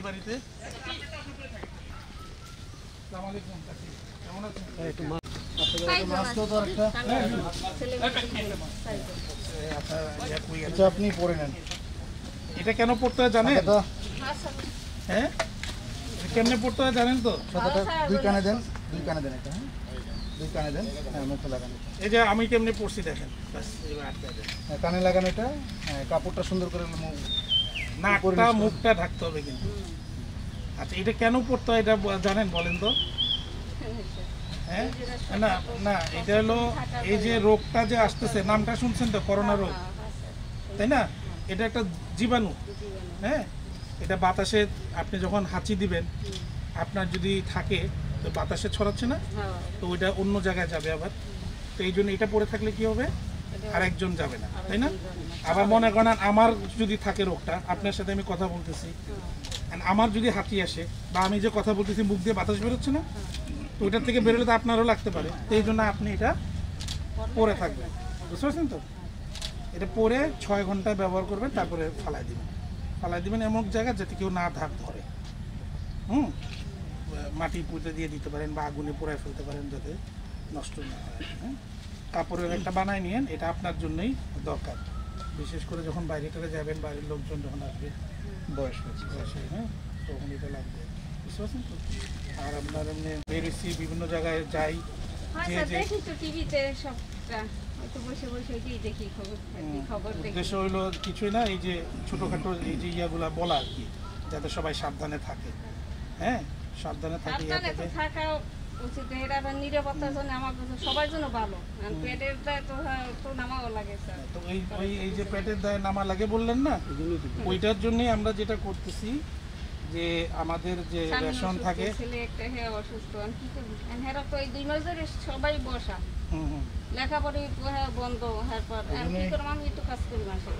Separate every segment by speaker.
Speaker 1: বাড়িতে? আচ্ছা,
Speaker 2: আপনি পরে নেন।
Speaker 1: এটা কেন পড়তে হয় জানেন? হ্যাঁ? কেমনে পড়তে হয় জানেন তো?
Speaker 2: দুই কানে দেন দুই কানে দেন এটা হ্যাঁ? দুই কানে দেন। হ্যাঁ মুখে লাগানো
Speaker 1: এই যে আমি কেমনে পড়ছি দেখেন।
Speaker 2: হ্যাঁ, কানে লাগানো এটা। হ্যাঁ কাপড়টা সুন্দর করে
Speaker 1: নাকটা মুখটা ঢাকতে হবে কিন্তু। আচ্ছা এটা কেন পড়তে হয় এটা জানেন বলেন তো? হ্যাঁ? না না এটা হলো এই যে রোগটা যে আসতেছে নামটা শুনছেন তো? করোনা রোগ। তাই না? এটা একটা জীবাণু। হ্যাঁ? এটা বাতাসে আপনি যখন হাঁচি দিবেন আপনার যদি থাকে তো বাতাসে ছড়াচ্ছে না? তো ওইটা অন্য জায়গায় যাবে আবার। তো এই জন্য এটা পড়ে থাকলে কি হবে? আর একজন যাবে না তাই না? আবার মনে করেন আমার যদি থাকে রোগটা আপনার সাথে আমি কথা বলতেছি। and আমার যদি হাতি আসে বা আমি যে কথা বলতেছি মুখ দিয়ে বাতাস বেরোচ্ছে না তো ওইটার থেকে বেরোলে তো আপনারও লাগতে পারে। তো এই জন্য আপনি এটা পরে থাকবেন। বুঝতে পারছেন তো? এটা পরে ছয় ঘণ্টা ব্যবহার করবেন তারপরে ফালাই দিবেন। ফালাই দিবেন এমন জায়গা যাতে কেউ না ধাক ধরে। হুম? মাটি পুঁতে দিয়ে দিতে পারেন বা আগুনে পোড়ায় ফেলতে পারেন যাতে। নষ্ট না হয় হ্যাঁ? কাপড়ের একটা বানায় নিয়েন এটা আপনার জন্যই দরকার। বিশেষ করে যখন বাইরে টারে যাবেন বাইরের লোকজন যখন আসবে
Speaker 2: বয়স হয়েছে
Speaker 1: বসে হ্যাঁ তখন এটা লাগবে। বুঝতে পারছেন তো? আর আপনার এমনি বেরিয়েছি বিভিন্ন জায়গায় যাই
Speaker 3: হ্যাঁ
Speaker 1: উদ্দেশ্য হইল কিছুই না এই যে ছোটোখাটো এই যে ইয়াগুলা বলা আর কি যাতে সবাই সাবধানে থাকে। হ্যাঁ? সাবধানে থাকে থাকা
Speaker 3: উচিত এটা নিরাপত্তার জন্য আমার সবার জন্য ভালো। আর পেটের দায় তো হ্যাঁ, তো নামাও লাগে স্যার।
Speaker 1: তো এই ওই এই যে পেটের দায়ে নামা লাগে বললেন না? ওইটার জন্যই আমরা যেটা করতেছি যে আমাদের যে রেশন থাকে
Speaker 3: ছেলে একটা হ্যাঁ অসুস্থ। আমি কি করব? আর তো এই দুই মাস ধরে সবাই বসা।
Speaker 1: হুম হুম।
Speaker 3: লেখাপড়ি হ্যাঁ বন্ধ হ্যাঁ পর। কি করব? আমি একটু কাজ করি মাসে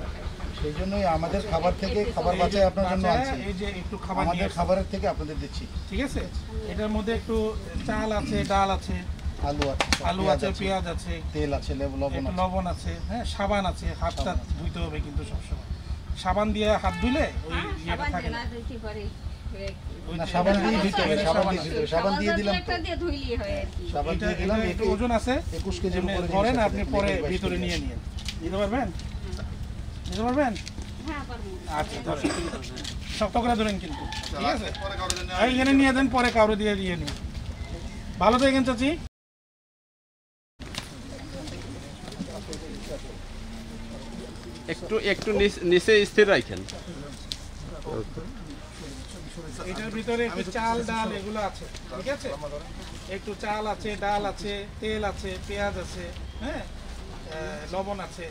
Speaker 2: সেই জন্যই আমাদের খাবার থেকে খাবার বাঁচায় আপনার জন্য
Speaker 1: বাচ্চারা এই যে একটু খাবার
Speaker 2: আমাদের খাবারের থেকে আপনাদের দিচ্ছি।
Speaker 1: ঠিক আছে? এটার মধ্যে একটু চাল আছে ডাল আছে
Speaker 2: আলু আছে
Speaker 1: আলু আছে পেঁয়াজ আছে
Speaker 2: তেল আছে লবণ আছে।
Speaker 1: লবণ আছে হ্যাঁ সাবান আছে হাতটা ধুইতে হবে কিন্তু সবসময়। সাবান দিয়ে হাত ধুলে ওই ইয়েটা থাকে না।
Speaker 3: দিতে
Speaker 2: সাবান দিয়ে দিতে হবে সাবান
Speaker 1: সাবান
Speaker 2: দিয়ে দিতে হবে। সাবান দিয়ে দিলাম তো।
Speaker 3: একটা দিয়ে ধুইলি হয় আর কি।
Speaker 2: সাবান দিয়ে দিলাম
Speaker 1: একটু ওজন আছে?
Speaker 2: একুশ উপরে
Speaker 1: আপনি পরে ভিতরে নিয়ে। নিয়ে নিতে পারবেন? নিতে পারবেন?
Speaker 3: হ্যাঁ
Speaker 1: আচ্ছা শক্ত করে ধরেন কিন্তু। ঠিক আছে? এইখানে নিয়ে দেন পরে কাউরে দিয়ে দিয়ে নিন। ভালো থাকেন চাচি।
Speaker 4: একটু একটু নিচ- নিচে স্থির রাখেন।
Speaker 1: এটার ভিতরে একটু চাল, ডাল এগুলো আছে, ঠিক আছে? একটু চাল আছে, ডাল আছে, তেল আছে, পেঁয়াজ আছে হ্যাঁ? লবণ আছে,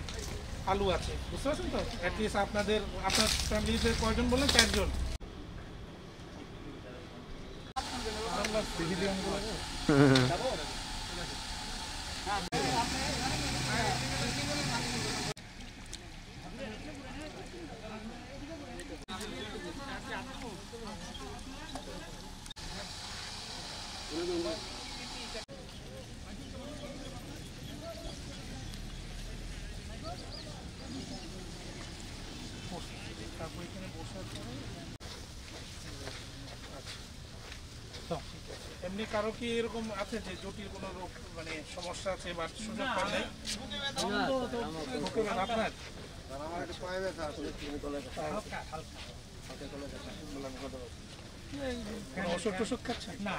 Speaker 1: আলু আছে, বুঝতে পারছেন তো? অ্যাটলিস্ট আপনাদের, আপনার ফ্যামিলিতে কয়জন বললেন? চারজন। তারপর এমনি কারও কি এরকম আছে যে জটিল কোনো রোগ মানে সমস্যা আছে বা সুযোগ পান নাই আপনার? কোনো ওষুধ টষুধ খাচ্ছেন? না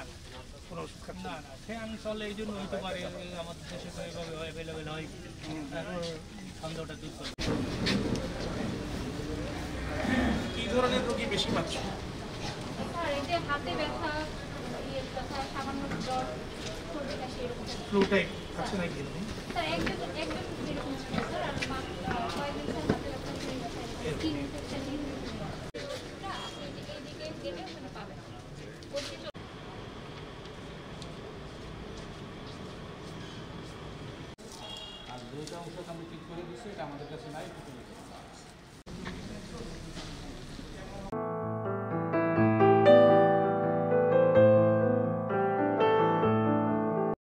Speaker 1: কোনো ওষুধ খাচ্ছেন?
Speaker 5: না না ফ্যান চলে এই জন্য হইতে পারে আমাদের দেশে তো এইভাবে অ্যাভেলেবেল হয়। এখন সন্দেহটা দূর করে।
Speaker 1: কি ধরনের রোগী বেশি পাচ্ছ
Speaker 3: স্যার এই যে হাতে ব্যথা
Speaker 1: আছে নাকি আর দুইটা অংশ আমি ঠিক করে দিচ্ছি এটা আমাদের কাছে নাই